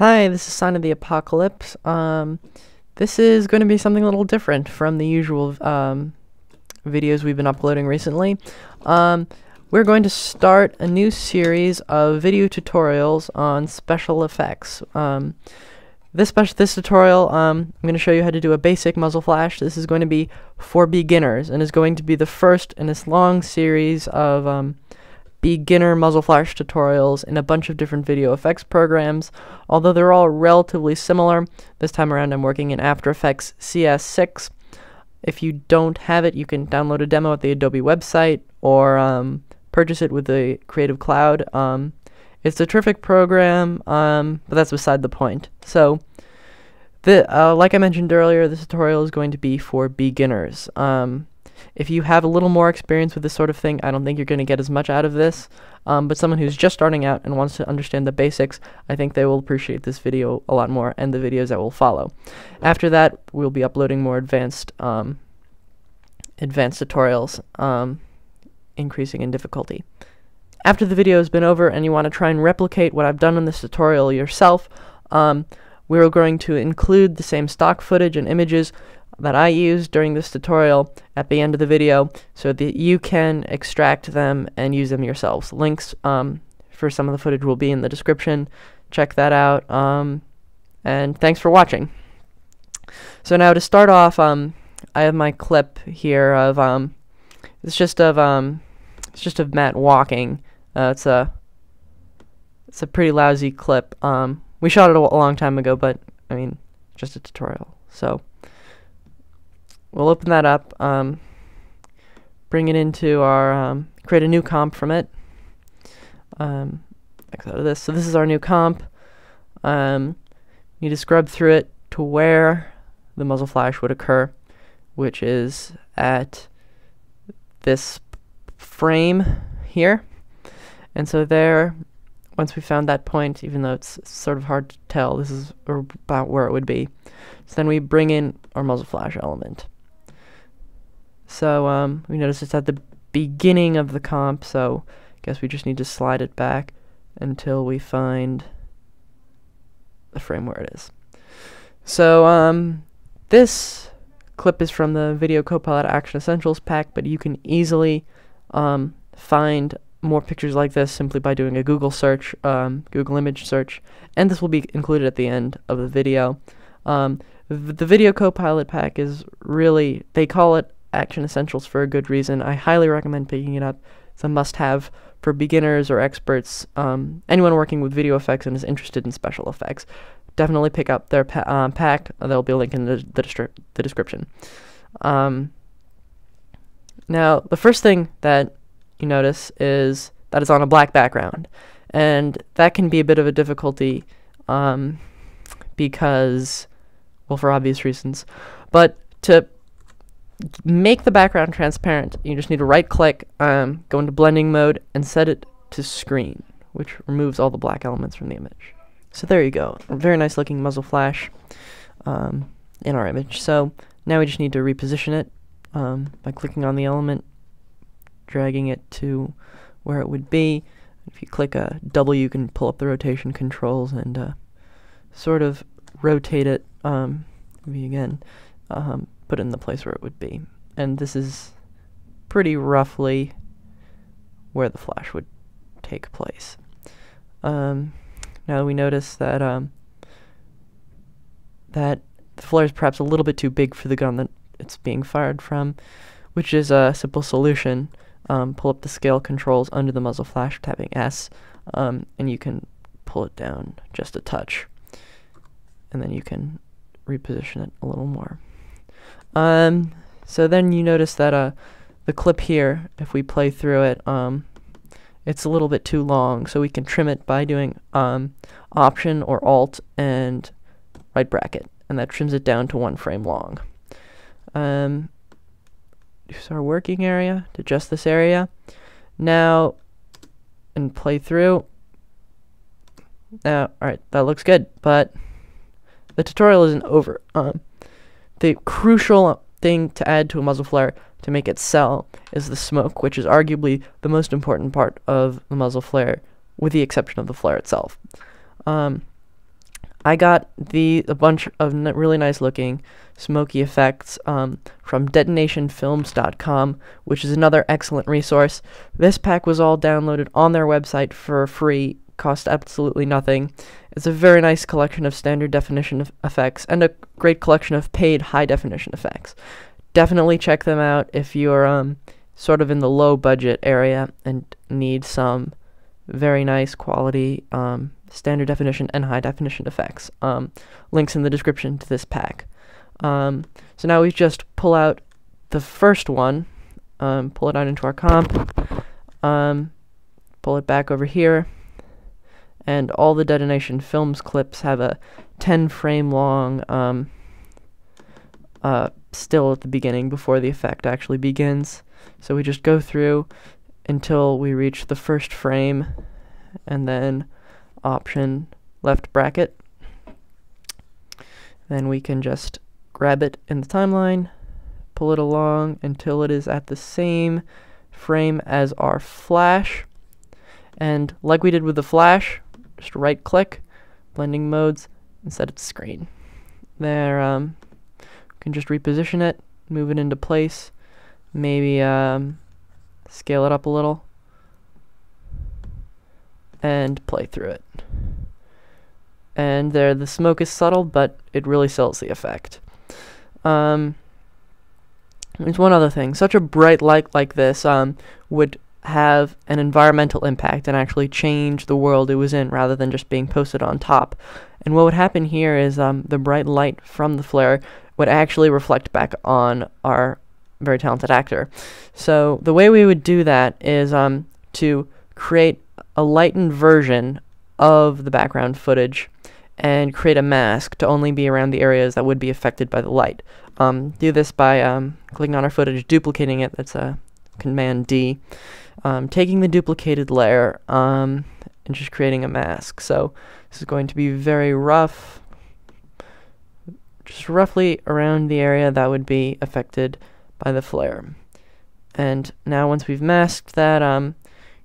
Hi, this is Sine of the Apocalypse. Um, this is going to be something a little different from the usual um, videos we've been uploading recently. Um, we're going to start a new series of video tutorials on special effects. Um, this special this tutorial, um, I'm going to show you how to do a basic muzzle flash. This is going to be for beginners and is going to be the first in this long series of um, beginner muzzle flash tutorials in a bunch of different video effects programs. Although they're all relatively similar, this time around I'm working in After Effects CS6. If you don't have it, you can download a demo at the Adobe website or um, purchase it with the Creative Cloud. Um, it's a terrific program, um, but that's beside the point. So, the uh, like I mentioned earlier, this tutorial is going to be for beginners. Um, if you have a little more experience with this sort of thing, I don't think you're going to get as much out of this. Um, but someone who's just starting out and wants to understand the basics, I think they will appreciate this video a lot more and the videos that will follow. After that, we'll be uploading more advanced um, advanced tutorials, um, increasing in difficulty. After the video has been over and you want to try and replicate what I've done in this tutorial yourself, um, we're going to include the same stock footage and images that I used during this tutorial at the end of the video so that you can extract them and use them yourselves. Links um, for some of the footage will be in the description. Check that out. Um, and thanks for watching. So now to start off, um, I have my clip here of um, it's just of um, it's just of Matt walking uh, it's a it's a pretty lousy clip. Um, we shot it a, a long time ago, but I mean, just a tutorial. So we'll open that up, um, bring it into our um, create a new comp from it. Um, X out of this. So this is our new comp. Um, you need to scrub through it to where the muzzle flash would occur, which is at this frame here. And so there, once we found that point, even though it's sort of hard to tell, this is about where it would be. So then we bring in our muzzle flash element. So um, we notice it's at the beginning of the comp, so I guess we just need to slide it back until we find the frame where it is. So um, this clip is from the Video Copilot Action Essentials pack, but you can easily um, find more pictures like this simply by doing a Google search, um, Google image search, and this will be included at the end of the video. Um, the Video Copilot pack is really, they call it Action Essentials for a good reason. I highly recommend picking it up. It's a must-have for beginners or experts, um, anyone working with video effects and is interested in special effects. Definitely pick up their pa um, pack. There'll be a link in the, the, the description. Um, now, the first thing that you notice is that it's on a black background. And that can be a bit of a difficulty um, because, well, for obvious reasons. But to make the background transparent, you just need to right click, um, go into blending mode, and set it to screen, which removes all the black elements from the image. So there you go. Very nice looking muzzle flash um, in our image. So now we just need to reposition it um, by clicking on the element dragging it to where it would be. If you click a W, you can pull up the rotation controls and uh, sort of rotate it, um, again, um, put in the place where it would be. And this is pretty roughly where the flash would take place. Um, now we notice that um, that the flare is perhaps a little bit too big for the gun that it's being fired from, which is a simple solution um, pull up the scale controls under the muzzle flash, tapping S, um, and you can pull it down just a touch. And then you can reposition it a little more. Um, so then you notice that uh, the clip here, if we play through it, um, it's a little bit too long, so we can trim it by doing um, Option or Alt and right bracket, and that trims it down to one frame long. Um, use our working area to adjust this area. Now, and play through. Now, alright, that looks good, but the tutorial isn't over. Um, the crucial thing to add to a muzzle flare to make it sell is the smoke, which is arguably the most important part of the muzzle flare, with the exception of the flare itself. Um, I got the a bunch of really nice looking smoky effects um, from detonationfilms.com, which is another excellent resource. This pack was all downloaded on their website for free, cost absolutely nothing. It's a very nice collection of standard definition effects and a great collection of paid high definition effects. Definitely check them out if you're um, sort of in the low budget area and need some very nice quality um, standard definition and high definition effects. Um, links in the description to this pack. Um, so now we just pull out the first one, um, pull it out into our comp, um, pull it back over here, and all the detonation films clips have a 10 frame long um, uh, still at the beginning before the effect actually begins. So we just go through until we reach the first frame and then option left bracket. Then we can just grab it in the timeline, pull it along until it is at the same frame as our flash. And like we did with the flash, just right click, blending modes, and set it to screen. There, um, can just reposition it, move it into place, maybe um, scale it up a little, and play through it. And there, the smoke is subtle, but it really sells the effect. Um, there's one other thing. Such a bright light like this um, would have an environmental impact and actually change the world it was in rather than just being posted on top. And what would happen here is um, the bright light from the flare would actually reflect back on our very talented actor. So the way we would do that is um, to create a lightened version of the background footage and create a mask to only be around the areas that would be affected by the light. Um, do this by um, clicking on our footage, duplicating it, that's a Command D, um, taking the duplicated layer um, and just creating a mask. So this is going to be very rough, just roughly around the area that would be affected by the flare. And now once we've masked that, um,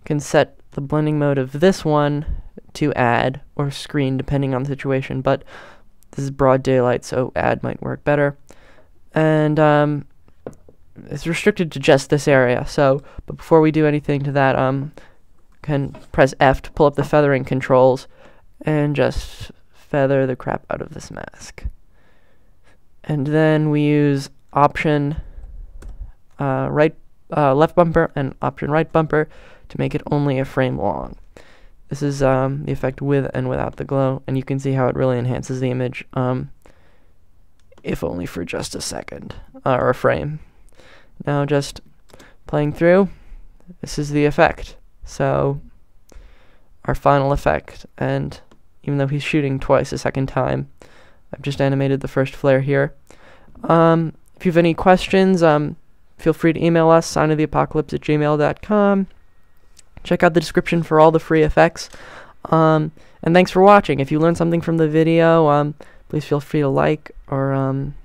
can set the blending mode of this one to add or screen depending on the situation, but this is broad daylight, so add might work better. And um, it's restricted to just this area, so, but before we do anything to that, um, can press F to pull up the feathering controls and just feather the crap out of this mask. And then we use option uh, right uh, left bumper and option right bumper to make it only a frame long. This is um, the effect with and without the glow, and you can see how it really enhances the image, um, if only for just a second, uh, or a frame. Now just playing through, this is the effect. So, our final effect, and even though he's shooting twice a second time, I've just animated the first flare here. Um, if you have any questions, um, feel free to email us, sineoftheapocalypse at gmail.com. Check out the description for all the free effects. Um, and thanks for watching. If you learned something from the video, um, please feel free to like or um,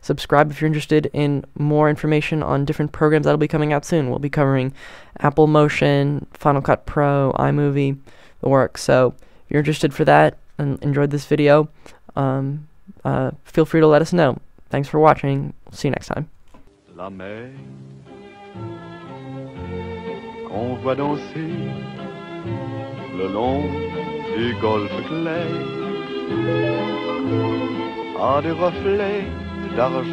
subscribe if you're interested in more information on different programs that'll be coming out soon. We'll be covering Apple Motion, Final Cut Pro, iMovie, the works. So if you're interested for that and enjoyed this video, um, uh, feel free to let us know. Thanks for watching. See you next time. La mer qu'on voit danser le long a des reflets d'argent.